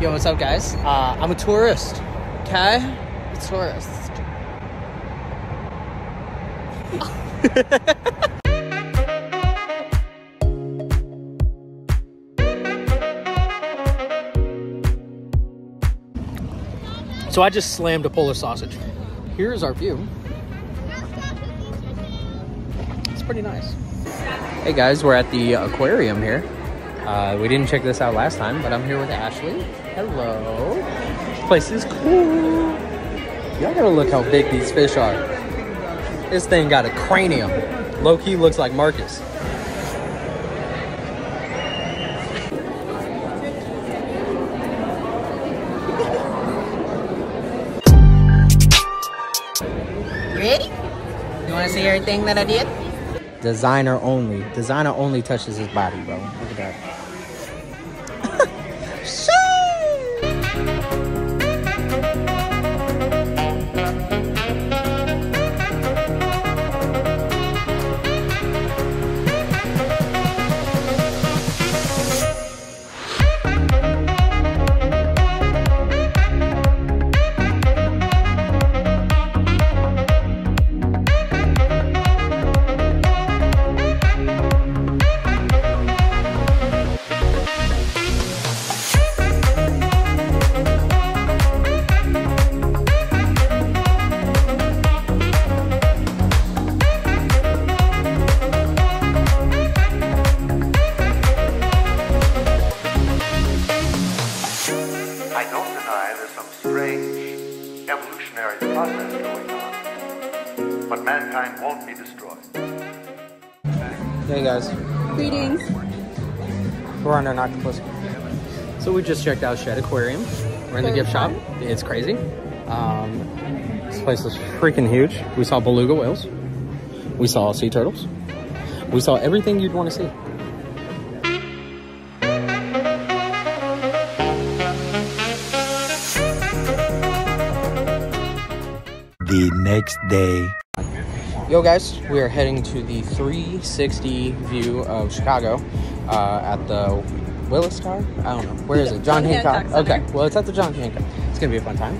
Yo, what's up, guys? Uh, I'm a tourist. Okay? A tourist. so I just slammed a Polish sausage. Here's our view. It's pretty nice. Hey guys, we're at the aquarium here. Uh, we didn't check this out last time, but I'm here with Ashley. Hello. This place is cool. Y'all gotta look how big these fish are. This thing got a cranium. Low key looks like Marcus. Ready? You want to see everything that I did? Designer only. Designer only touches his body, bro. Look at that. Evolutionary process going on, but mankind won't be destroyed. Hey guys, Greetings. we're on an octopus. So we just checked out Shedd Aquarium. We're in the Very gift shop. It's crazy. Um, this place is freaking huge. We saw beluga whales. We saw sea turtles. We saw everything you'd want to see. Next day. Yo, guys, we are heading to the 360 view of Chicago uh, at the Willis Tower. I don't know. Where is it? John, John Hancock. Hancock Okay, well, it's at the John Hancock. It's gonna be a fun time.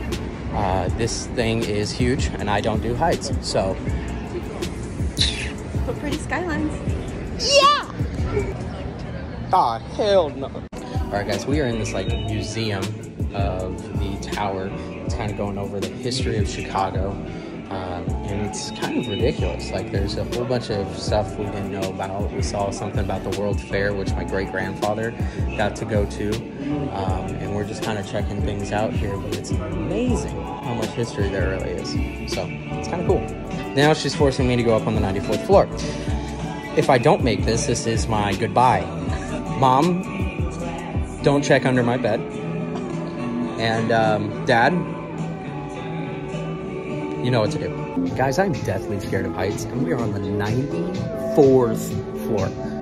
Uh, this thing is huge, and I don't do heights, so But pretty skylines. Yeah. Ah, hell no. All right, guys, we are in this like museum of the tower. It's kind of going over the history of Chicago. Um, and it's kind of ridiculous. Like, there's a whole bunch of stuff we didn't know about. We saw something about the World Fair, which my great grandfather got to go to. Um, and we're just kind of checking things out here. But it's amazing how much history there really is. So, it's kind of cool. Now she's forcing me to go up on the 94th floor. If I don't make this, this is my goodbye. Mom, don't check under my bed. And um, Dad, you know what to do. Guys, I'm deathly scared of heights, and we are on the 94th floor.